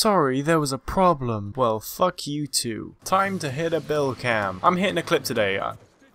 Sorry, there was a problem. Well, fuck you too. Time to hit a kill cam. I'm hitting a clip today.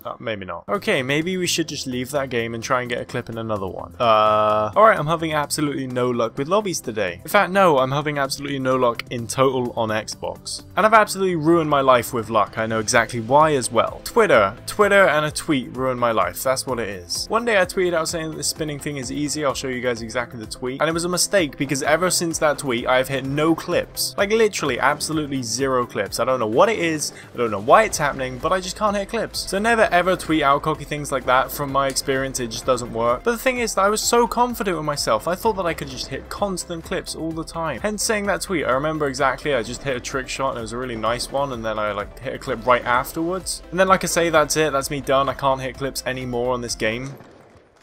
Uh, maybe not. Okay, maybe we should just leave that game and try and get a clip in another one. Uh, alright, I'm having absolutely no luck with lobbies today. In fact, no, I'm having absolutely no luck in total on Xbox. And I've absolutely ruined my life with luck, I know exactly why as well. Twitter. Twitter and a tweet ruined my life, that's what it is. One day I tweeted out saying that the spinning thing is easy, I'll show you guys exactly the tweet. And it was a mistake because ever since that tweet, I've hit no clips. Like literally, absolutely zero clips. I don't know what it is, I don't know why it's happening, but I just can't hit clips. So never ever tweet out cocky things like that. From my experience, it just doesn't work. But the thing is, I was so confident with myself. I thought that I could just hit constant clips all the time. Hence saying that tweet, I remember exactly, I just hit a trick shot and it was a really nice one and then I like hit a clip right afterwards. And then like I say, that's it, that's me done. I can't hit clips anymore on this game.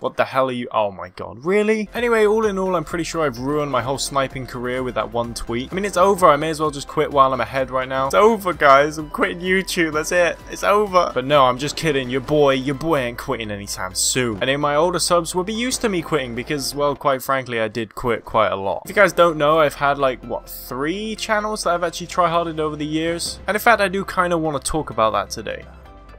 What the hell are you? Oh my god, really? Anyway, all in all, I'm pretty sure I've ruined my whole sniping career with that one tweet. I mean, it's over. I may as well just quit while I'm ahead right now. It's over, guys. I'm quitting YouTube. That's it. It's over. But no, I'm just kidding. Your boy, your boy ain't quitting anytime soon. And in my older subs will be used to me quitting because, well, quite frankly, I did quit quite a lot. If you guys don't know, I've had like, what, three channels that I've actually tryharded over the years? And in fact, I do kind of want to talk about that today.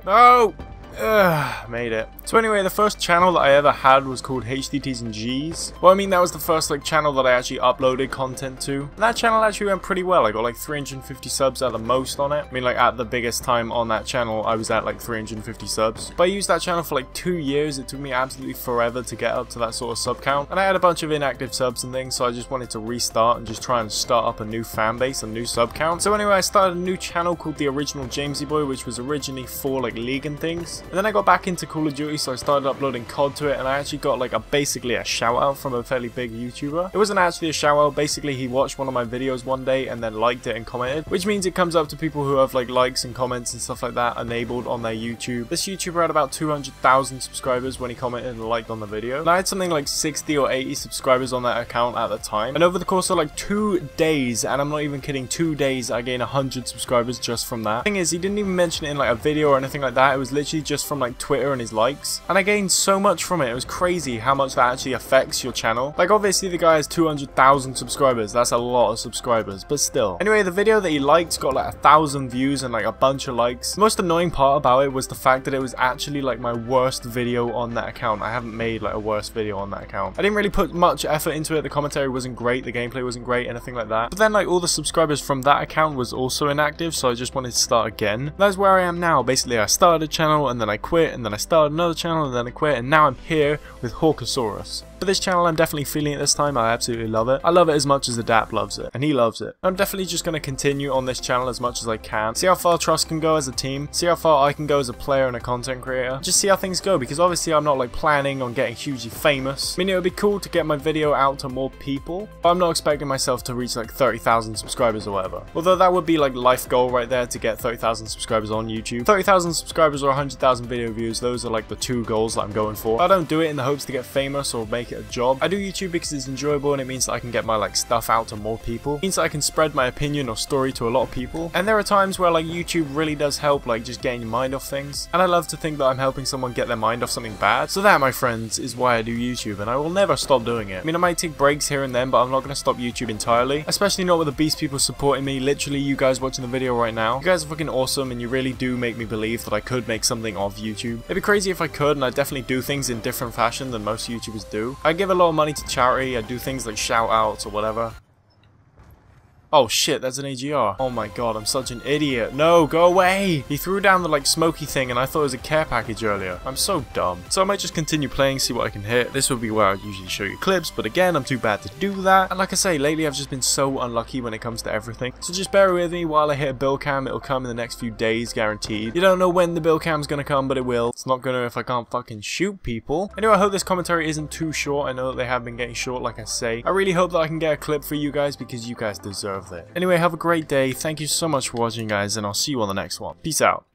No! Ugh, made it. So anyway, the first channel that I ever had was called HDTs and Gs. Well, I mean, that was the first like channel that I actually uploaded content to. And that channel actually went pretty well. I got like 350 subs at the most on it. I mean, like at the biggest time on that channel, I was at like 350 subs. But I used that channel for like two years. It took me absolutely forever to get up to that sort of sub count. And I had a bunch of inactive subs and things, so I just wanted to restart and just try and start up a new fan base, a new sub count. So anyway, I started a new channel called The Original Jamesy Boy, which was originally for like League and things. And then I got back into Call of Duty, so I started uploading COD to it, and I actually got like a basically a shout out from a fairly big YouTuber. It wasn't actually a shout out, basically he watched one of my videos one day and then liked it and commented, which means it comes up to people who have like likes and comments and stuff like that enabled on their YouTube. This YouTuber had about 200,000 subscribers when he commented and liked on the video. And I had something like 60 or 80 subscribers on that account at the time. And over the course of like two days, and I'm not even kidding, two days, I gained 100 subscribers just from that. Thing is, he didn't even mention it in like a video or anything like that. It was literally just from like like Twitter and his likes. And I gained so much from it. It was crazy how much that actually affects your channel. Like obviously the guy has 200,000 subscribers. That's a lot of subscribers, but still. Anyway, the video that he liked got like a thousand views and like a bunch of likes. The most annoying part about it was the fact that it was actually like my worst video on that account. I haven't made like a worse video on that account. I didn't really put much effort into it. The commentary wasn't great. The gameplay wasn't great. Anything like that. But then like all the subscribers from that account was also inactive. So I just wanted to start again. That's where I am now. Basically, I started a channel and then I quit quit, and then I started another channel, and then I quit, and now I'm here with Hawkersaurus. For this channel, I'm definitely feeling it this time. I absolutely love it. I love it as much as the DAP loves it, and he loves it. I'm definitely just going to continue on this channel as much as I can. See how far Trust can go as a team. See how far I can go as a player and a content creator. Just see how things go, because obviously I'm not like planning on getting hugely famous. I mean, it would be cool to get my video out to more people, but I'm not expecting myself to reach like 30,000 subscribers or whatever. Although that would be like life goal right there to get 30,000 subscribers on YouTube. 30,000 subscribers or 100,000 video views, those are like the two goals that I'm going for. I don't do it in the hopes to get famous or make it a job. I do YouTube because it's enjoyable and it means that I can get my like stuff out to more people. It means that I can spread my opinion or story to a lot of people. And there are times where like YouTube really does help like just getting your mind off things. And I love to think that I'm helping someone get their mind off something bad. So that my friends is why I do YouTube and I will never stop doing it. I mean I might take breaks here and then but I'm not going to stop YouTube entirely. Especially not with the beast people supporting me. Literally you guys watching the video right now. You guys are fucking awesome and you really do make me believe that I could make something of YouTube. It'd be crazy if I could and I definitely do things in different fashion than most YouTubers do. I give a lot of money to charity, I do things like shout outs or whatever. Oh shit, that's an AGR. Oh my god, I'm such an idiot. No, go away! He threw down the like smoky thing and I thought it was a care package earlier. I'm so dumb. So I might just continue playing, see what I can hit. This would be where I usually show you clips, but again, I'm too bad to do that. And like I say, lately I've just been so unlucky when it comes to everything. So just bear with me while I hit a kill cam. It'll come in the next few days, guaranteed. You don't know when the kill cam's gonna come, but it will. It's not gonna if I can't fucking shoot people. Anyway, I hope this commentary isn't too short. I know that they have been getting short, like I say. I really hope that I can get a clip for you guys because you guys deserve it. Anyway, have a great day. Thank you so much for watching, guys, and I'll see you on the next one. Peace out.